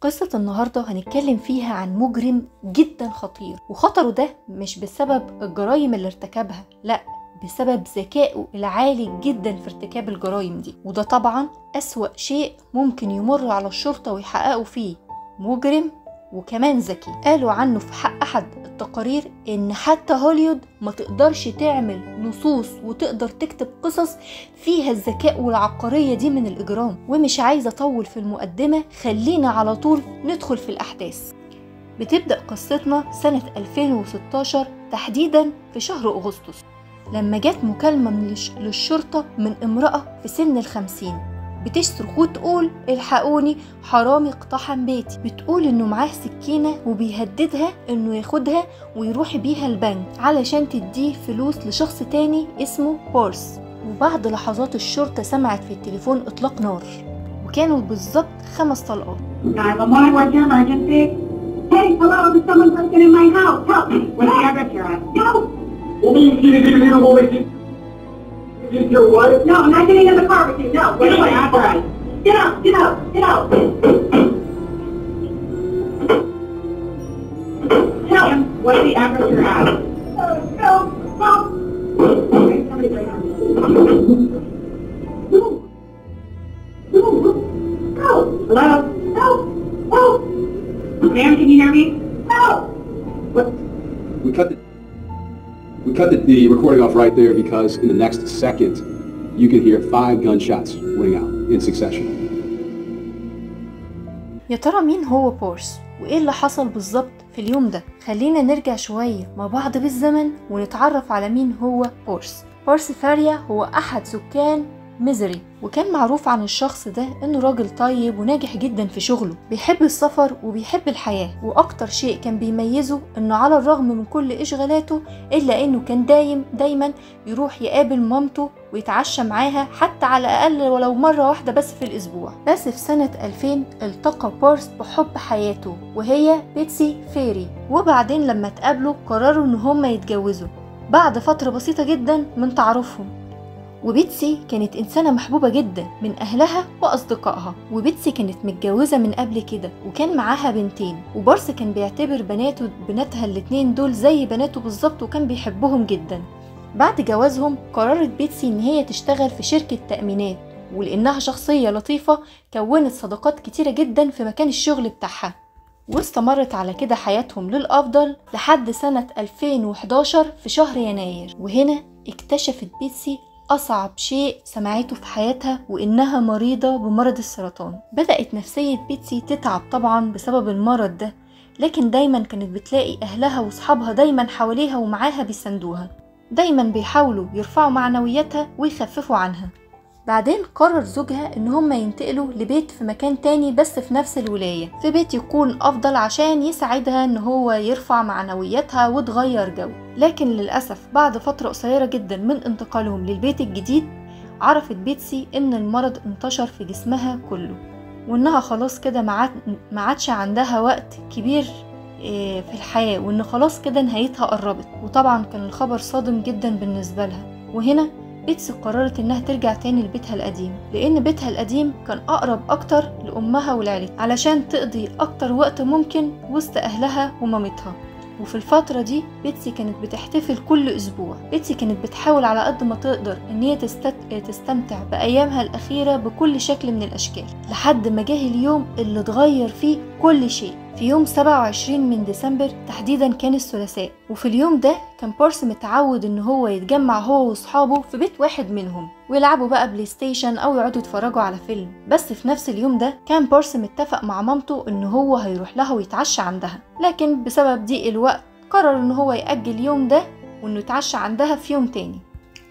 قصة النهاردة هنتكلم فيها عن مجرم جدا خطير. وخطره ده مش بسبب الجرائم اللي ارتكبها لا بسبب ذكائه العالي جدا في ارتكاب الجرائم دي. وده طبعا أسوأ شيء ممكن يمر على الشرطة ويحققوا فيه مجرم وكمان ذكي. قالوا عنه في حق أحد التقارير إن حتى هوليود ما تقدرش تعمل نصوص وتقدر تكتب قصص فيها الذكاء والعبقرية دي من الإجرام. ومش عايزة أطول في المقدمة خلينا على طول ندخل في الأحداث. بتبدأ قصتنا سنة 2016 تحديدا في شهر أغسطس لما جت مكالمة للشرطة من امرأة في سن الخمسين. بتصرخ وتقول الحقوني حرامي اقتحم بيتي بتقول إنه معاه سكينة وبيهددها إنه ياخدها ويروح بيها البنك علشان تديه فلوس لشخص تاني اسمه بورس وبعد لحظات الشرطة سمعت في التليفون إطلاق نار وكانوا بالظبط خمس طلقات 911, what's your emergency? Hey, hello, there's someone broken in my house. Help me. What's the address you're at? Help! Is your wife? No, I'm not getting in the car with you. No, What's get the away. address? Get out, get out, get out. Help! What's the address you're at? Help! Help! Okay, somebody bring her. Help! Hello? Help! Help! Ma'am, can you hear me? Help! What? We cut the we cut the, the recording off right there because in the next second you could hear five gunshots ring out in succession. يا ترى مين هو بورس؟ وإيه اللي حصل بالظبط في اليوم ده؟ خلينا نرجع شوية مع بعض بالزمن ونتعرف على مين هو بورس. بورس فاريا هو أحد سكان ميزوري وكان معروف عن الشخص ده إنه راجل طيب وناجح جدا في شغله. بيحب السفر وبيحب الحياة وأكتر شيء كان بيميزه إنه على الرغم من كل إشغالاته إلا إنه كان دايم دايما يروح يقابل مامته ويتعشى معاها حتى على الأقل ولو مرة واحدة بس في الأسبوع. بس في سنة 2000 التقى بورس بحب حياته وهي بيتسي فيري. وبعدين لما اتقابلوا قرروا إن هما يتجوزوا. بعد فترة بسيطة جدا من تعارفهم وبيتسي كانت إنسانة محبوبة جدا من أهلها وأصدقائها. وبيتسي كانت متجوزة من قبل كده وكان معاها بنتين. وبارس كان بيعتبر بناته بناتها الاتنين دول زي بناته بالظبط وكان بيحبهم جدا. بعد جوازهم قررت بيتسي إن هي تشتغل في شركة تأمينات ولأنها شخصية لطيفة كونت صداقات كتيرة جدا في مكان الشغل بتاعها. واستمرت على كده حياتهم للأفضل لحد سنة 2011 في شهر يناير. وهنا اكتشفت بيتسي أصعب شيء سمعته في حياتها وإنها مريضة بمرض السرطان. بدأت نفسية بيتسي تتعب طبعا بسبب المرض ده لكن دايما كانت بتلاقي أهلها وصحابها دايما حواليها ومعاها بيساندوها. دايما بيحاولوا يرفعوا معنوياتها ويخففوا عنها. بعدين قرر زوجها إن هما ينتقلوا لبيت في مكان تاني بس في نفس الولاية. في بيت يكون أفضل عشان يساعدها إن هو يرفع معنوياتها وتغير جو. لكن للأسف بعد فترة قصيرة جدا من انتقالهم للبيت الجديد عرفت بيتسي إن المرض انتشر في جسمها كله. وإنها خلاص كده ما عاد- ما عادش عندها وقت كبير إيه، في الحياة وإن خلاص كده نهايتها قربت. وطبعا كان الخبر صادم جدا بالنسبة لها. وهنا بيتسي قررت إنها ترجع تاني لبيتها القديم لأن بيتها القديم كان أقرب أكتر لأمها ولعيلتها علشان تقضي أكتر وقت ممكن وسط أهلها ومامتها. وفي الفترة دي بيتسي كانت بتحتفل كل أسبوع. بيتسي كانت بتحاول على قد ما تقدر إن هي تستت... تستمتع بأيامها الأخيرة بكل شكل من الأشكال لحد ما جه اليوم اللي اتغير فيه كل شيء. في يوم 27 من ديسمبر تحديدا كان الثلاثاء وفي اليوم ده كان بارس متعود إن هو يتجمع هو وأصحابه في بيت واحد منهم ويلعبوا بقى PlayStation أو يقعدوا يتفرجوا على فيلم. بس في نفس اليوم ده كان بارس متفق مع مامته إن هو هيروح لها ويتعشى عندها. لكن بسبب ضيق الوقت قرر إن هو يأجل اليوم ده وإنه يتعشى عندها في يوم تاني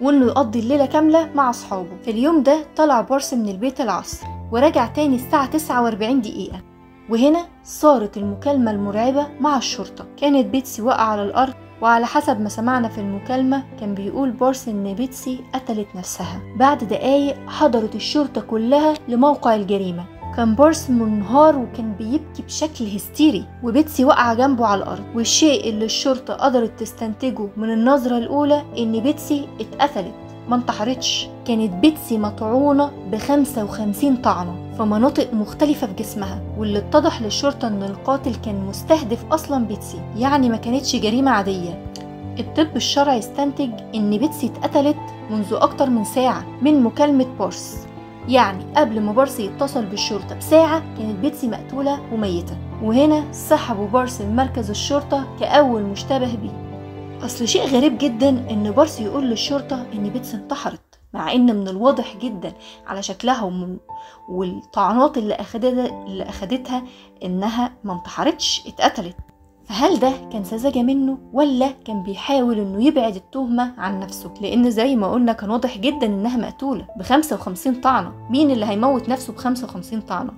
وإنه يقضي الليلة كاملة مع أصحابه. في اليوم ده طلع بارس من البيت العصر ورجع تاني الساعة 49 دقيقة. وهنا صارت المكالمة المرعبة مع الشرطة. كانت بيتسي واقعة على الأرض وعلى حسب ما سمعنا في المكالمة كان بيقول بارس إن بيتسي قتلت نفسها. بعد دقايق حضرت الشرطة كلها لموقع الجريمة. كان بارس منهار وكان بيبكي بشكل هستيري وبيتسي واقعة جنبه على الأرض. والشيء اللي الشرطة قدرت تستنتجه من النظرة الأولى إن بيتسي اتقتلت. ما انتحرتش. كانت بيتسي مطعونة ب 55 طعنة. في مناطق مختلفة في جسمها واللي اتضح للشرطة إن القاتل كان مستهدف أصلا بيتسي يعني ما كانتش جريمة عادية. الطب الشرعي استنتج إن بيتسي اتقتلت منذ أكتر من ساعة من مكالمة بورس. يعني قبل ما بارس يتصل بالشرطة بساعة كانت بيتسي مقتولة وميتة. وهنا سحبوا بارس لمركز الشرطة كأول مشتبه بيه. أصل شيء غريب جدا إن بارس يقول للشرطة إن بيتسي انتحرت. مع إن من الواضح جدا على شكلها والطعنات اللي أخدتها اللي أخدتها إنها ما انتحرتش اتقتلت. فهل ده كان سذاجة منه ولا كان بيحاول إنه يبعد التهمة عن نفسه؟ لأن زي ما قلنا كان واضح جدا إنها مقتولة ب 55 طعنة. مين اللي هيموت نفسه ب 55 طعنة؟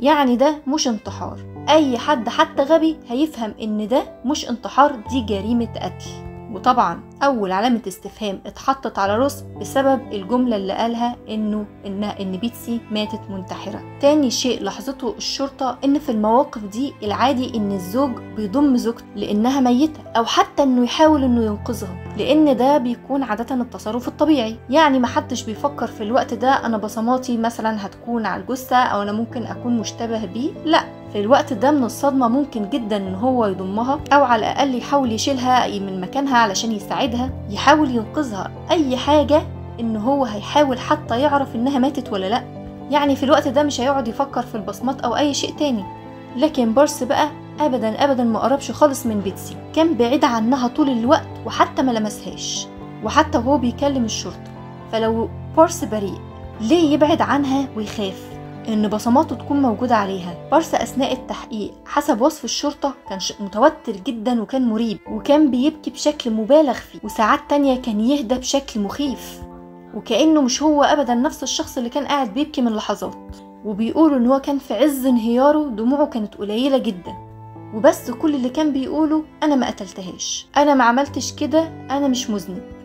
يعني ده مش انتحار. أي حد حتى غبي هيفهم إن ده مش انتحار دي جريمة قتل. وطبعا أول علامة استفهام اتحطت على روس بسبب الجملة اللي قالها إنه إن إن بيتسي ماتت منتحرة. تاني شيء لاحظته الشرطة إن في المواقف دي العادي إن الزوج بيضم زوجته لإنها ميتة أو حتى إنه يحاول إنه ينقذها لإن ده بيكون عادة التصرف الطبيعي. يعني محدش بيفكر في الوقت ده أنا بصماتي مثلا هتكون على الجثة أو أنا ممكن أكون مشتبه بيه في الوقت ده من الصدمة ممكن جدا إن هو يضمها أو على الأقل يحاول يشيلها من مكانها علشان يساعدها يحاول ينقذها أي حاجة إن هو هيحاول حتى يعرف إنها ماتت ولا لأ. يعني في الوقت ده مش هيقعد يفكر في البصمات أو أي شيء تاني. لكن بارس بقى ابدا ابدا ما قربش خالص من بيتسي. كان بعيد عنها طول الوقت وحتى ما لمسهاش. وحتى وهو بيكلم الشرطة. فلو بارس بريء ليه يبعد عنها ويخاف؟ إن بصماته تكون موجودة عليها. بارس أثناء التحقيق حسب وصف الشرطة كان متوتر جدا وكان مريب وكان بيبكي بشكل مبالغ فيه وساعات تانية كان يهدى بشكل مخيف وكأنه مش هو ابدا نفس الشخص اللي كان قاعد بيبكي من لحظات. وبيقولوا إن هو كان في عز انهياره دموعه كانت قليلة جدا. وبس كل اللي كان بيقوله أنا ما قتلتهاش. أنا ما عملتش كده أنا مش مذنب.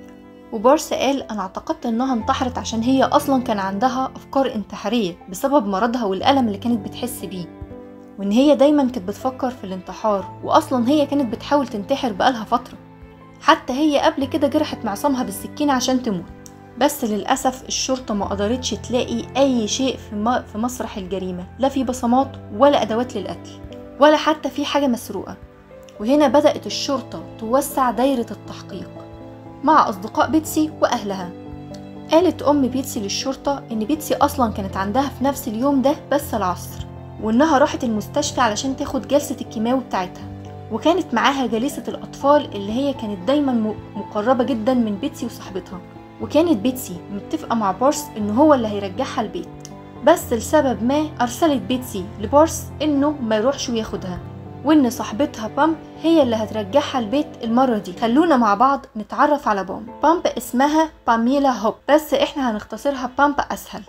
وبارس قال أنا اعتقدت إنها انتحرت عشان هي أصلا كان عندها أفكار انتحارية بسبب مرضها والألم اللي كانت بتحس بيه وإن هي دايما كانت بتفكر في الانتحار واصلا هي كانت بتحاول تنتحر بقالها فترة. حتى هي قبل كده جرحت معصمها بالسكينة عشان تموت. بس للأسف الشرطة ما قدرتش تلاقي أي شيء في, في مسرح الجريمة لا في بصمات ولا أدوات للقتل ولا حتى في حاجة مسروقة. وهنا بدأت الشرطة توسع دايرة التحقيق. مع أصدقاء بيتسي وأهلها. قالت أم بيتسي للشرطة إن بيتسي أصلا كانت عندها في نفس اليوم ده بس العصر وإنها راحت المستشفى علشان تاخد جلسة الكيماوي بتاعتها وكانت معاها جليسة الأطفال اللي هي كانت دايما مقربة جدا من بيتسي وصاحبتها. وكانت بيتسي متفقة مع بارس إن هو اللي هيرجعها البيت بس لسبب ما أرسلت بيتسي لبارس إنه ما يروحش وياخدها. وإن صاحبتها بامب هي اللي هترجعها البيت المرة دي. خلونا مع بعض نتعرف على بامب. بامب اسمها باميلا هوب. بس إحنا هنختصرها بامب أسهل.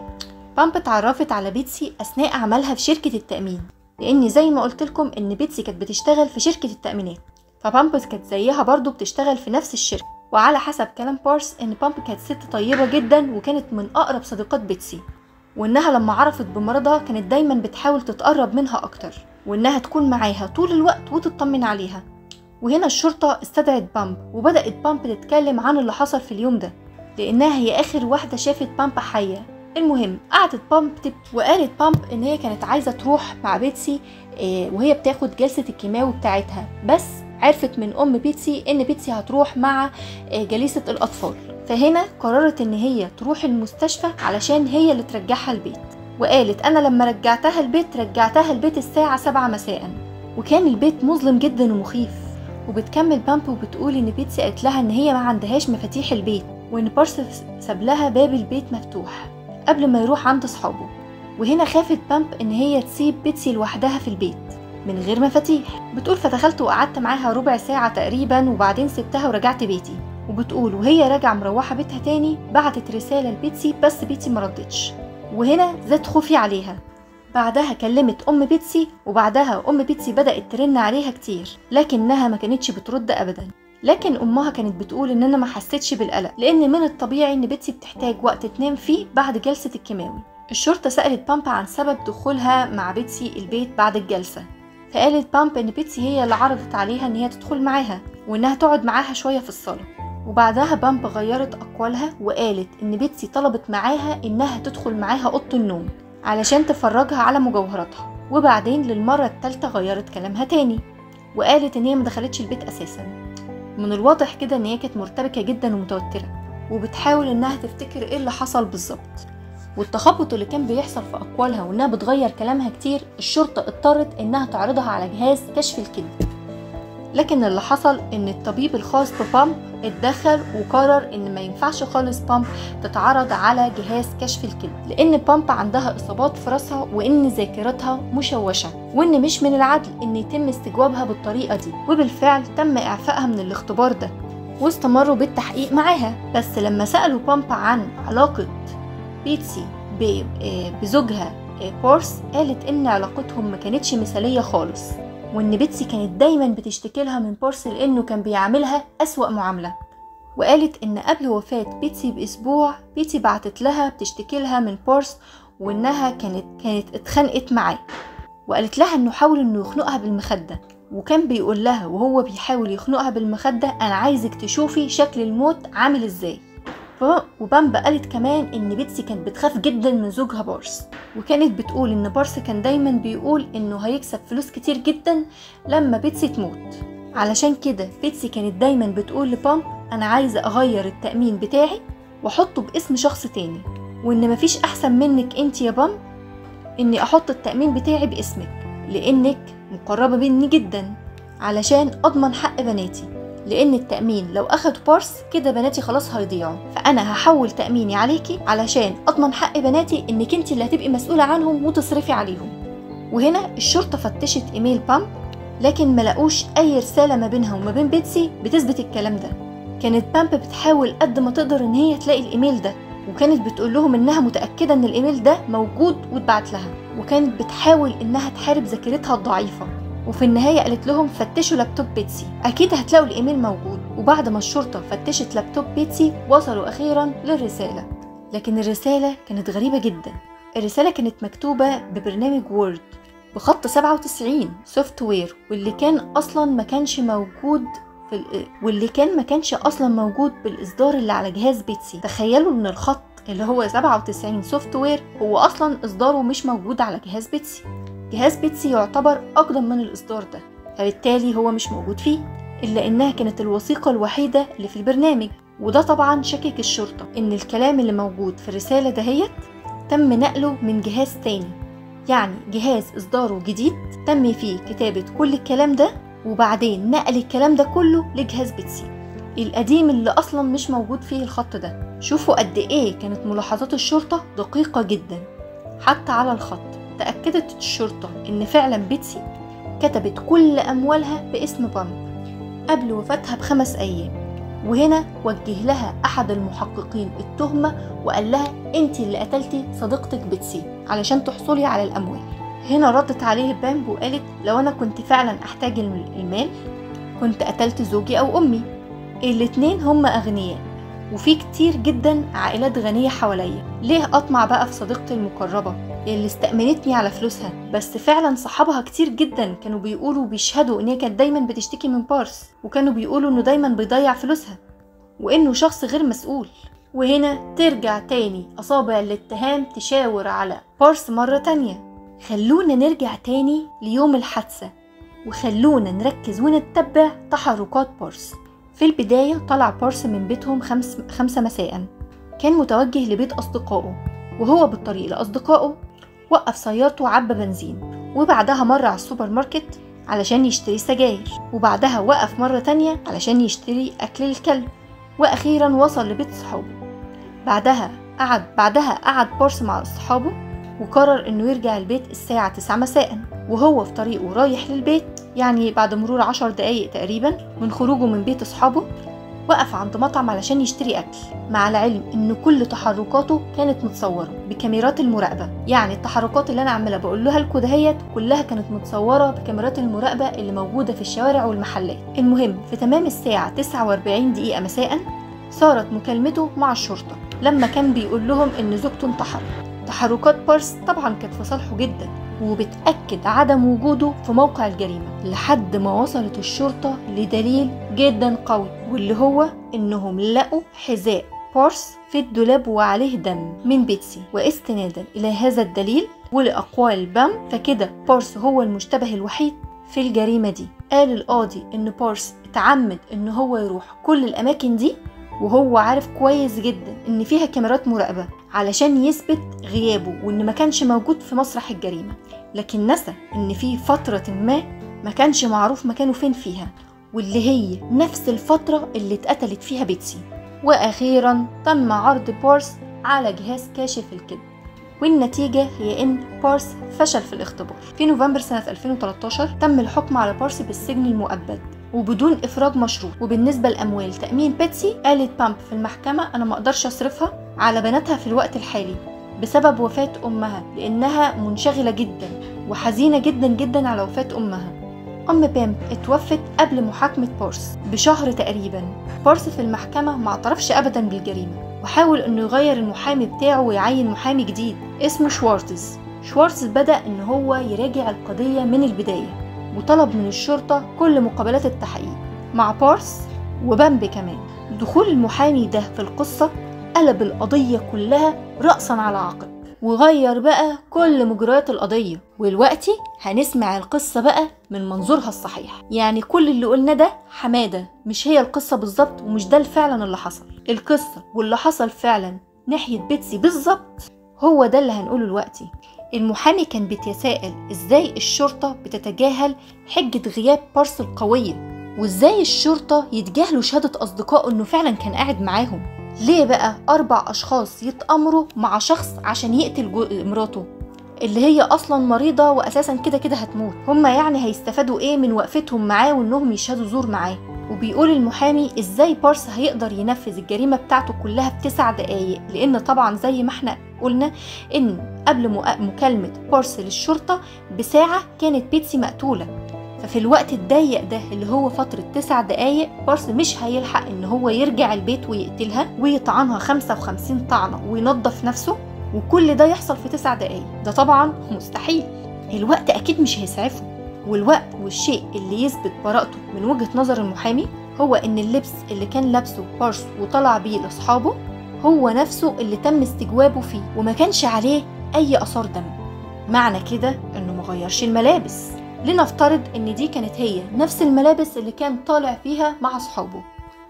بامب اتعرفت على بيتسي أثناء عملها في شركة التأمين. لأن زي ما قلت لكم إن بيتسي كانت بتشتغل في شركة التأمينات. فبامب كانت زيها برضو بتشتغل في نفس الشركة. وعلى حسب كلام بارس إن بامب كانت ست طيبة جدا وكانت من أقرب صديقات بيتسي. وإنها لما عرفت بمرضها كانت دايما بتحاول تتقرب منها أكتر. وإنها تكون معاها طول الوقت وتطمن عليها. وهنا الشرطة استدعت بامب وبدأت بامب تتكلم عن اللي حصل في اليوم ده لأنها هي آخر واحدة شافت بامب حية. المهم قعدت بامب تب وقالت بامب إن هي كانت عايزة تروح مع بيتسي آه وهي بتاخد جلسة الكيماوي بتاعتها. بس عرفت من أم بيتسي إن بيتسي هتروح مع آه جليسة الأطفال. فهنا قررت إن هي تروح المستشفى علشان هي اللي ترجعها البيت. وقالت أنا لما رجعتها البيت رجعتها البيت الساعة سبعة مساء وكان البيت مظلم جدا ومخيف وبتكمل بامب وبتقول إن بيتسي قالت لها إن هي ما عندهاش مفاتيح البيت وإن بارس ساب لها باب البيت مفتوح قبل ما يروح عند أصحابه وهنا خافت بامب إن هي تسيب بيتسي لوحدها في البيت من غير مفاتيح. بتقول فدخلت وقعدت معاها ربع ساعة تقريبا وبعدين سبتها ورجعت بيتي. وبتقول وهي راجعة مروحة بيتها تاني بعتت رسالة لبيتسي بس بيتسي مردتش وهنا زاد خوفي عليها. بعدها كلمت أم بيتسي وبعدها أم بيتسي بدأت ترن عليها كتير لكنها ما كانتش بترد أبدا. لكن أمها كانت بتقول إن أنا ما حسيتش بالقلق لأن من الطبيعي إن بيتسي بتحتاج وقت تنام فيه بعد جلسة الكيماوي. الشرطة سألت بامب عن سبب دخولها مع بيتسي البيت بعد الجلسة. فقالت بامب إن بيتسي هي اللي عرضت عليها إن هي تدخل معاها وإنها تقعد معاها شوية في الصالة. وبعدها بامب غيرت أقوالها وقالت إن بيتسي طلبت معاها إنها تدخل معاها أوضة النوم علشان تفرجها على مجوهراتها. وبعدين للمرة التالتة غيرت كلامها تاني وقالت إن هي ما دخلتش البيت أساسا. من الواضح كده إن هي كانت مرتبكة جدا ومتوترة وبتحاول إنها تفتكر إيه اللي حصل بالظبط. والتخبط اللي كان بيحصل في أقوالها وإنها بتغير كلامها كتير الشرطة اضطرت إنها تعرضها على جهاز كشف الكذب. لكن اللي حصل إن الطبيب الخاص ببامب اتدخل وقرر إن ما ينفعش خالص بامب تتعرض على جهاز كشف الكذب لأن بامب عندها إصابات في راسها وإن ذاكرتها مشوشة وإن مش من العدل إن يتم استجوابها بالطريقة دي وبالفعل تم إعفائها من الاختبار ده واستمروا بالتحقيق معاها. بس لما سألوا بامب عن علاقة بيتسي آه، بزوجها آه، بورس قالت إن علاقتهم ما كانتش مثالية خالص. وإن بيتسي كانت دايما بتشتكي لها من بورس لأنه كان بيعاملها أسوأ معاملة. وقالت إن قبل وفاة بيتسي بأسبوع بيتسي بعتت لها بتشتكي لها من بورس وإنها كانت كانت اتخانقت معاه. وقالت لها إنه حاول إنه يخنقها بالمخدة. وكان بيقول لها وهو بيحاول يخنقها بالمخدة أنا عايزك تشوفي شكل الموت عامل إزاي. ف- وبامب قالت كمان إن بيتسي كانت بتخاف جدا من زوجها بارس. وكانت بتقول إن بارس كان دايما بيقول إنه هيكسب فلوس كتير جدا لما بيتسي تموت. علشان كده بيتسي كانت دايما بتقول لبامب أنا عايزة أغير التأمين بتاعي وأحطه باسم شخص تاني. وإن مفيش أحسن منك أنت يا بامب إني أحط التأمين بتاعي باسمك لأنك مقربة مني جدا علشان أضمن حق بناتي. لأن التأمين لو اخد بارس كده بناتي خلاص هيضيعوا. فأنا هحول تأميني عليكي علشان أضمن حق بناتي إنك أنت اللي هتبقي مسؤولة عنهم وتصرفي عليهم. وهنا الشرطة فتشت إيميل بامب لكن ما لقوش أي رسالة ما بينها وما بين بيتسي بتثبت الكلام ده. كانت بامب بتحاول قد ما تقدر إن هي تلاقي الإيميل ده وكانت بتقول لهم إنها متأكدة إن الإيميل ده موجود واتبعت لها وكانت بتحاول إنها تحارب ذاكرتها الضعيفة. وفي النهاية قالت لهم فتشوا لابتوب بيتسي. أكيد هتلاقوا الإيميل موجود. وبعد ما الشرطة فتشت لابتوب بيتسي وصلوا أخيرا للرسالة. لكن الرسالة كانت غريبة جدا. الرسالة كانت مكتوبة ببرنامج Word بخط 97 software واللي كان أصلا ما كانش موجود في ال... واللي كان ما كانش أصلا موجود بالإصدار اللي على جهاز بيتسي. تخيلوا إن الخط اللي هو 97 software هو أصلا إصداره مش موجود على جهاز بيتسي. جهاز بيتسي يعتبر أقدم من الإصدار ده فبالتالي هو مش موجود فيه إلا إنها كانت الوثيقة الوحيدة اللي في البرنامج. وده طبعا شكك الشرطة إن الكلام اللي موجود في الرسالة دهيت تم نقله من جهاز تاني. يعني جهاز إصداره جديد تم فيه كتابة كل الكلام ده وبعدين نقل الكلام ده كله لجهاز بيتسي. القديم اللي أصلا مش موجود فيه الخط ده. شوفوا قد إيه كانت ملاحظات الشرطة دقيقة جدا حتى على الخط. تأكدت الشرطة إن فعلا بيتسي كتبت كل أموالها باسم بامب قبل وفاتها بخمس أيام وهنا وجه لها أحد المحققين التهمة وقال لها أنت اللي قتلتي صديقتك بيتسي علشان تحصلي على الأموال. هنا ردت عليه بامب وقالت لو أنا كنت فعلا أحتاج المال كنت قتلت زوجي أو أمي. الاتنين هم أغنياء. وفي كتير جدا عائلات غنية حواليا. ليه أطمع بقى في صديقتي المقربة؟ اللي استأمنتني على فلوسها. بس فعلا صحابها كتير جدا كانوا بيقولوا بيشهدوا إن هي كانت دايما بتشتكي من بارس وكانوا بيقولوا إنه دايما بيضيع فلوسها وإنه شخص غير مسؤول. وهنا ترجع تاني أصابع الاتهام تشاور على بارس مرة تانية. خلونا نرجع تاني ليوم الحادثة وخلونا نركز ونتبع تحركات بارس. في البداية طلع بارس من بيتهم خمس خمسة مساء. كان متوجه لبيت أصدقائه وهو بالطريق لأصدقائه وقف سيارته وعبى بنزين وبعدها مر على السوبر ماركت علشان يشتري سجاير وبعدها وقف مرة تانية علشان يشتري أكل الكلب وأخيرا وصل لبيت صحابه. بعدها قعد بعدها قعد بارس مع أصحابه وقرر إنه يرجع البيت الساعة 9 مساء وهو في طريقه رايح للبيت. يعني بعد مرور عشر دقايق تقريبا من خروجه من بيت أصحابه وقف عند مطعم علشان يشتري أكل مع العلم إن كل تحركاته كانت متصورة بكاميرات المراقبة. يعني التحركات اللي أنا عمالة بقول لها لكم دهيت كلها كانت متصورة بكاميرات المراقبة اللي موجودة في الشوارع والمحلات. المهم في تمام الساعة 49 دقيقة مساء صارت مكالمته مع الشرطة لما كان بيقول لهم إن زوجته انتحرت. تحركات بارس طبعا كانت في صالحه جدا. وبتأكد عدم وجوده في موقع الجريمة لحد ما وصلت الشرطة لدليل جدا قوي واللي هو إنهم لقوا حذاء بورس في الدولاب وعليه دم من بيتسي. واستنادا إلى هذا الدليل ولأقوال بام فكده بورس هو المشتبه الوحيد في الجريمة دي. قال القاضي إن بورس اتعمد إن هو يروح كل الأماكن دي وهو عارف كويس جدا إن فيها كاميرات مراقبة. علشان يثبت غيابه وإن ما كانش موجود في مسرح الجريمة. لكن نسى إن في فترة ما ما كانش معروف مكانه فين فيها واللي هي نفس الفترة اللي اتقتلت فيها بيتسي. وأخيرا تم عرض بورس على جهاز كاشف الكذب. والنتيجة هي إن بارس فشل في الاختبار. في نوفمبر سنة 2013 تم الحكم على بارس بالسجن المؤبد وبدون إفراج مشروط. وبالنسبة لأموال تأمين بيتسي قالت بامب في المحكمة أنا ما أقدرش أصرفها على بناتها في الوقت الحالي بسبب وفاة أمها لأنها منشغلة جدا وحزينة جدا جدا على وفاة أمها. أم بامب اتوفت قبل محاكمة بورس بشهر تقريبا. بورس في المحكمة ما اعترفش أبدا بالجريمة وحاول إنه يغير المحامي بتاعه ويعين محامي جديد اسمه شوارتز. شوارتز بدأ إن هو يراجع القضية من البداية وطلب من الشرطة كل مقابلات التحقيق مع بارس وبامبي كمان. دخول المحامي ده في القصة قلب القضية كلها رأسا على عقب. وغير بقى كل مجريات القضية. والوقتي هنسمع القصة بقى من منظورها الصحيح. يعني كل اللي قلنا ده حمادة. مش هي القصة بالظبط ومش ده فعلا اللي حصل. القصة واللي حصل فعلا ناحية بيتسي بالظبط هو ده اللي هنقوله دلوقتي. المحامي كان بيتساءل إزاي الشرطة بتتجاهل حجة غياب بارس القوية وإزاي الشرطة يتجاهلوا شهادة أصدقائه إنه فعلا كان قاعد معاهم؟ ليه بقى أربع أشخاص يتأمروا مع شخص عشان يقتل جو- مراته؟ اللي هي أصلا مريضة وأساسا كده كده هتموت. هما يعني هيستفادوا إيه من وقفتهم معاه وإنهم يشهدوا زور معاه؟ وبيقول المحامي إزاي بارس هيقدر ينفذ الجريمة بتاعته كلها في تسع دقايق؟ لأن طبعا زي ما إحنا قلنا إن قبل مكالمة بارس للشرطة بساعة كانت بيتسي مقتولة. ففي الوقت الضيق ده اللي هو فترة تسع دقايق بارس مش هيلحق إن هو يرجع البيت ويقتلها ويطعنها 55 طعنة وينظف نفسه وكل ده يحصل في تسع دقايق. ده طبعا مستحيل. الوقت أكيد مش هيسعفه. والوقت والشيء اللي يثبت براءته من وجهة نظر المحامي هو إن اللبس اللي كان لابسه بارس وطلع بيه لأصحابه هو نفسه اللي تم استجوابه فيه وما كانش عليه أي آثار دم. معنى كده إنه مغيرش الملابس. لنفترض إن دي كانت هي نفس الملابس اللي كان طالع فيها مع اصحابه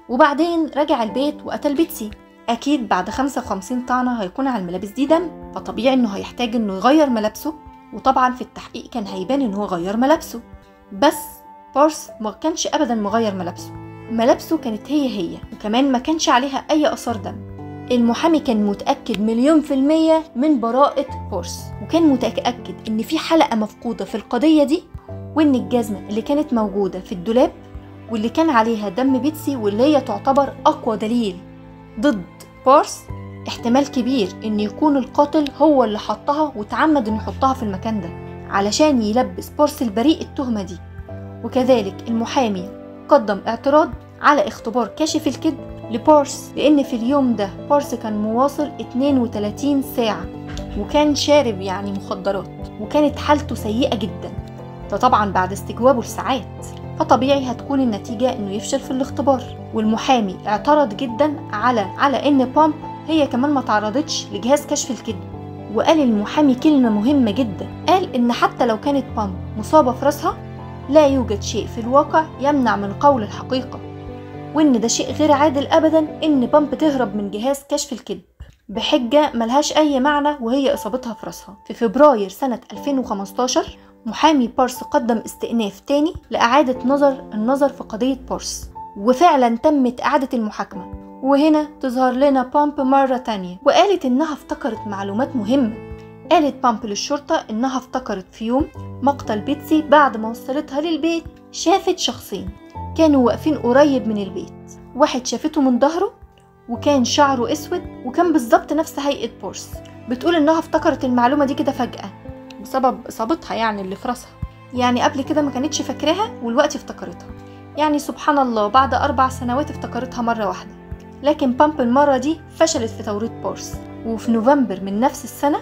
وبعدين رجع البيت وقتل بيتسي. أكيد بعد 55 طعنة هيكون على الملابس دي دم فطبيعي إنه هيحتاج إنه يغير ملابسه. وطبعا في التحقيق كان هيبان إن هو غير ملابسه. بس بارس ما كانش ابدا مغير ملابسه. ملابسه كانت هي هي وكمان ما كانش عليها أي آثار دم. المحامي كان متأكد مليون في المية من براءة بورس وكان متأكد إن في حلقة مفقودة في القضية دي وإن الجزمة اللي كانت موجودة في الدولاب واللي كان عليها دم بيتسي واللي هي تعتبر أقوى دليل ضد بارس احتمال كبير إن يكون القاتل هو اللي حطها وتعمد إنه يحطها في المكان ده علشان يلبس بارس البريء التهمة دي. وكذلك المحامي قدم اعتراض على اختبار كاشف الكذب لبارس لأن في اليوم ده بارس كان مواصل 32 ساعة وكان شارب يعني مخدرات وكانت حالته سيئة جدا. ده طبعا بعد استجوابه لساعات فطبيعي هتكون النتيجة إنه يفشل في الاختبار. والمحامي اعترض جدا على على إن بامب هي كمان ما تعرضتش لجهاز كشف الكذب. وقال المحامي كلمة مهمة جدا. قال إن حتى لو كانت بامب مصابة في راسها لا يوجد شيء في الواقع يمنع من قول الحقيقة. وإن ده شيء غير عادل أبدا إن بامب تهرب من جهاز كشف الكذب. بحجة ملهاش أي معنى وهي إصابتها في راسها. في فبراير سنة 2015 محامي بارس قدم استئناف تاني لإعادة نظر النظر في قضية بارس وفعلا تمت إعادة المحاكمة. وهنا تظهر لنا بامب مرة تانية وقالت إنها افتكرت معلومات مهمة. قالت بامب للشرطة إنها افتكرت في يوم مقتل بيتسي بعد ما وصلتها للبيت شافت شخصين. كانوا واقفين قريب من البيت. واحد شافته من ظهره وكان شعره أسود وكان بالظبط نفس هيئة بورس. بتقول إنها افتكرت المعلومة دي كده فجأة. بسبب اصابتها يعني اللي في راسها يعني قبل كده ما كانتش فاكراها ودلوقت افتكرتها. يعني سبحان الله بعد أربع سنوات افتكرتها مرة واحدة. لكن بامب المرة دي فشلت في توريط بورس. وفي نوفمبر من نفس السنة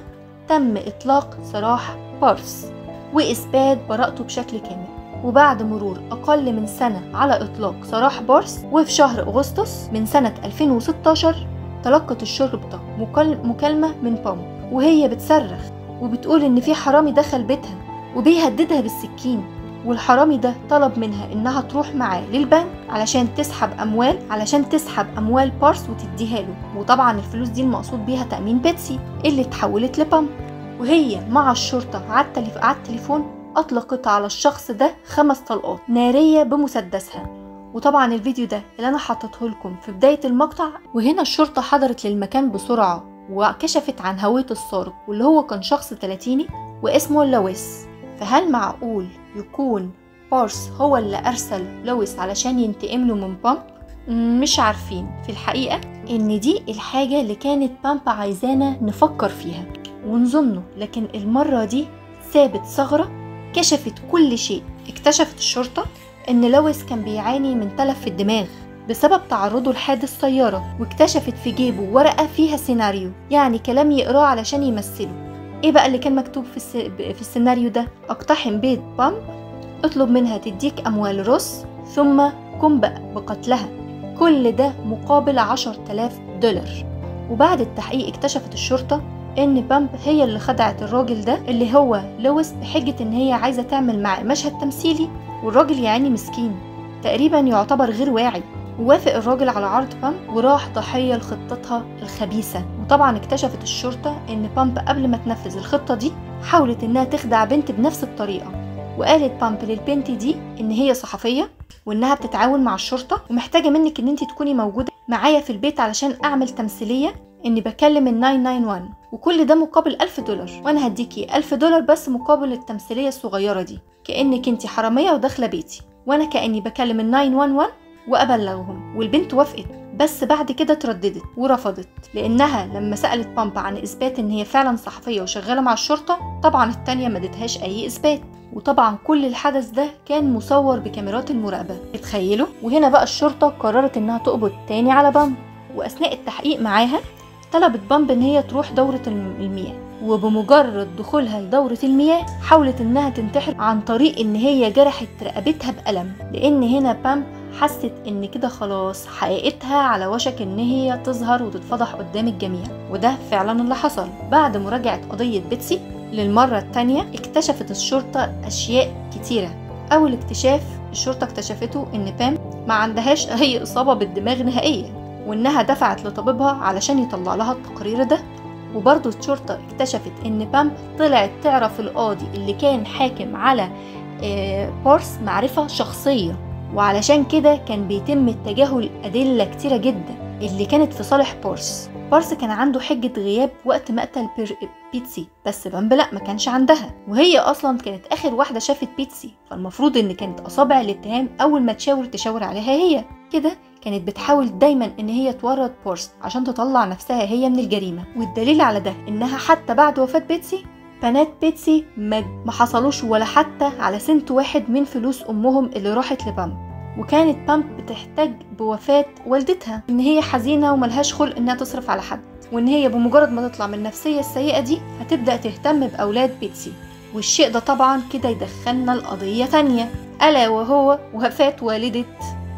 تم إطلاق سراح بارس وإثبات براءته بشكل كامل. وبعد مرور أقل من سنة على إطلاق سراح بارس وفي شهر أغسطس من سنة 2016 تلقت الشرطة مكال- مكالمة من بام وهي بتصرخ وبتقول إن في حرامي دخل بيتها وبيهددها بالسكين والحرامي ده طلب منها إنها تروح معاه للبنك علشان تسحب أموال علشان تسحب أموال بارس وتديها له. وطبعا الفلوس دي المقصود بيها تأمين بيتسي اللي اتحولت لبام وهي مع الشرطة على التليف- على التليفون أطلقت على الشخص ده خمس طلقات نارية بمسدسها. وطبعا الفيديو ده اللي أنا حطيته لكم في بداية المقطع. وهنا الشرطة حضرت للمكان بسرعة وكشفت عن هوية السارق واللي هو كان شخص تلاتيني واسمه لويس. فهل معقول يكون بارس هو اللي أرسل لويس علشان ينتقم له من بامب؟ مش عارفين. في الحقيقة إن دي الحاجة اللي كانت بامب عايزانا نفكر فيها ونظنه لكن المرة دي سابت ثغرة كشفت كل شيء. اكتشفت الشرطة إن لويس كان بيعاني من تلف في الدماغ. بسبب تعرضه لحادث سيارة واكتشفت في جيبه ورقة فيها سيناريو يعني كلام يقراه علشان يمثله. إيه بقى اللي كان مكتوب في, الس... في السيناريو ده؟ أقتحم بيت بامب اطلب منها تديك أموال روس ثم قم بق- بقتلها. كل ده مقابل عشر تلاف دولار. وبعد التحقيق اكتشفت الشرطة إن بامب هي اللي خدعت الراجل ده اللي هو لويس بحجة إن هي عايزة تعمل معاه مشهد تمثيلي والراجل يعني مسكين. تقريبا يعتبر غير واعي. ووافق الراجل على عرض بامب وراح ضحية لخطتها الخبيثة. وطبعا اكتشفت الشرطة إن بامب قبل ما تنفذ الخطة دي حاولت إنها تخدع بنت بنفس الطريقة وقالت بامب للبنت دي إن هي صحفية وإنها بتتعاون مع الشرطة ومحتاجة منك إن انت تكوني موجودة معايا في البيت علشان أعمل تمثيلية إني بكلم ال 991 وكل ده مقابل 1000 دولار. وأنا هديكي 1000 دولار بس مقابل التمثيلية الصغيرة دي كأنك انت حرامية وداخلة بيتي. وأنا كأني بكلم ال 911 وأبلغهم والبنت وافقت بس بعد كده ترددت ورفضت لأنها لما سألت بامب عن إثبات إن هي فعلا صحفية وشغالة مع الشرطة طبعا التانية ما ادتهاش أي إثبات. وطبعا كل الحدث ده كان مصور بكاميرات المراقبة. اتخيلوا؟ وهنا بقى الشرطة قررت إنها تقبض تاني على بامب. وأثناء التحقيق معاها طلبت بامب إن هي تروح دورة الم- المياه. وبمجرد دخولها لدورة المياه حاولت إنها تنتحر عن طريق إن هي جرحت رقبتها بقلم. لأن هنا بامب حست إن كده خلاص حقيقتها على وشك إن هي تظهر وتتفضح قدام الجميع. وده فعلا اللي حصل. بعد مراجعة قضية بيتسي للمرة التانية اكتشفت الشرطة أشياء كتيرة. أول اكتشاف الشرطة اكتشفته إن بام ما عندهاش أي إصابة بالدماغ نهائيا وإنها دفعت لطبيبها علشان يطلع لها التقرير ده. وبرضه الشرطة اكتشفت إن بام طلعت تعرف القاضي اللي كان حاكم على آه، بارس معرفة شخصية. وعلشان كده كان بيتم تجاهل أدلة كتيرة جدا اللي كانت في صالح بارس بارس كان عنده حجة غياب وقت مقتل بير... بيتسي بس بامب لا ما كانش عندها. وهي أصلا كانت آخر واحدة شافت بيتسي فالمفروض إن كانت أصابع الاتهام أول ما تشاور تشاور عليها هي. كده كانت بتحاول دايما إن هي تورط بورس عشان تطلع نفسها هي من الجريمة. والدليل على ده إنها حتى بعد وفاة بيتسي بنات بيتسي ما حصلوش ولا حتى على سنت واحد من فلوس أمهم اللي راحت لبامب. وكانت بامب بتحتج بوفاة والدتها إن هي حزينة وملهاش خلق إنها تصرف على حد. وإن هي بمجرد ما تطلع من النفسية السيئة دي هتبدأ تهتم بأولاد بيتسي. والشيء ده طبعا كده يدخلنا لقضية تانية. ألا وهو وفاة والدة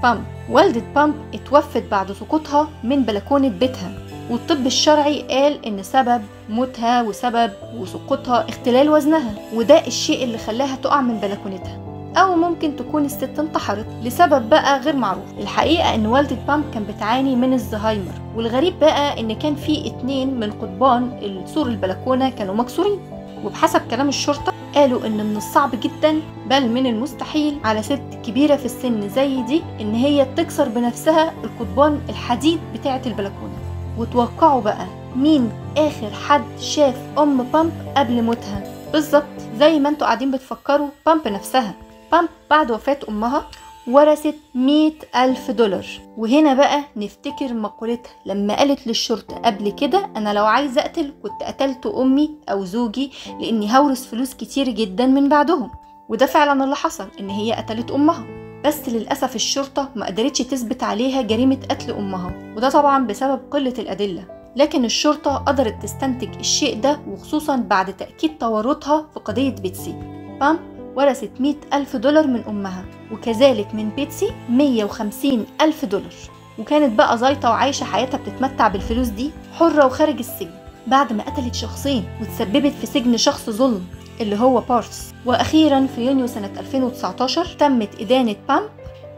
بامب. والدة بامب اتوفت بعد سقوطها من بلكونة بيتها. والطب الشرعي قال إن سبب موتها وسبب وسقوطها اختلال وزنها وده الشيء اللي خلاها تقع من بلكونتها. أو ممكن تكون الست انتحرت لسبب بقى غير معروف. الحقيقة إن والدة بامب كان بتعاني من الزهايمر. والغريب بقى إن كان في اتنين من قضبان سور البلكونة كانوا مكسورين. وبحسب كلام الشرطة قالوا إن من الصعب جدا بل من المستحيل على ست كبيرة في السن زي دي إن هي تكسر بنفسها القضبان الحديد بتاعة البلكونة. وتوقعوا بقى مين آخر حد شاف أم بامب قبل موتها. بالظبط زي ما أنتوا قاعدين بتفكروا بامب نفسها. بامب بعد وفاة أمها ورثت مية ألف دولار. وهنا بقى نفتكر مقولتها. لما قالت للشرطة قبل كده أنا لو عايزة أقتل كنت قتلت أمي أو زوجي لأني هورث فلوس كتير جدا من بعدهم. وده فعلا اللي حصل إن هي قتلت أمها. بس للأسف الشرطة ما قدرتش تثبت عليها جريمة قتل أمها وده طبعا بسبب قلة الأدلة. لكن الشرطة قدرت تستنتج الشيء ده وخصوصا بعد تأكيد تورطها في قضية بيتسي. بام ورثت 100 ألف دولار من أمها وكذلك من بيتسي 150 ألف دولار. وكانت بقى زايطة وعايشة حياتها بتتمتع بالفلوس دي حرة وخارج السجن. بعد ما قتلت شخصين وتسببت في سجن شخص ظلم اللي هو بارس. وأخيرا في يونيو سنة 2019 تمت إدانة بام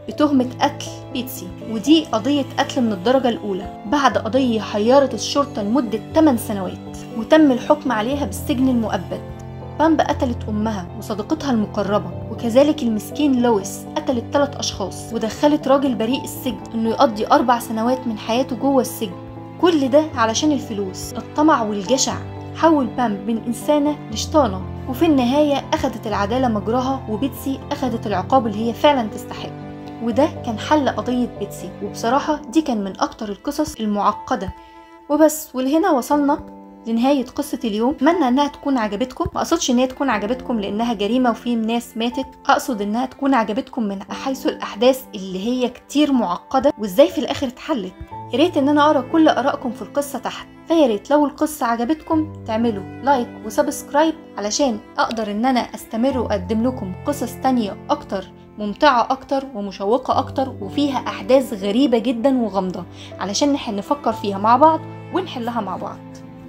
بتهمة قتل بيتسي ودي قضية قتل من الدرجة الأولى بعد قضية حيرت الشرطة لمدة 8 سنوات وتم الحكم عليها بالسجن المؤبد. بامب قتلت أمها وصديقتها المقربة وكذلك المسكين لويس قتلت ثلاث أشخاص ودخلت راجل بريء السجن إنه يقضي أربع سنوات من حياته جوه السجن. كل ده علشان الفلوس. الطمع والجشع حول بامب من إنسانة لشيطانة وفي النهاية أخدت العدالة مجراها وبيتسي أخدت العقاب اللي هي فعلا تستحق. وده كان حل قضية بيتسي. وبصراحة دي كان من أكتر القصص المعقدة. وبس ولهنا وصلنا لنهاية قصة اليوم أتمنى إنها تكون عجبتكم. ما أقصدش إن هي تكون عجبتكم لأنها جريمة وفي ناس ماتت. أقصد إنها تكون عجبتكم من حيث الأحداث اللي هي كتير معقدة وإزاي في الآخر اتحلت. يا ريت إن أنا أقرأ كل آرائكم في القصة تحت. فيا ريت لو القصة عجبتكم تعملوا like و subscribe علشان أقدر إن أنا أستمر وأقدم لكم قصص تانية أكتر ممتعة أكتر ومشوقة أكتر وفيها أحداث غريبة جدا وغامضة. علشان نحن نفكر فيها مع بعض ونحلها مع بعض.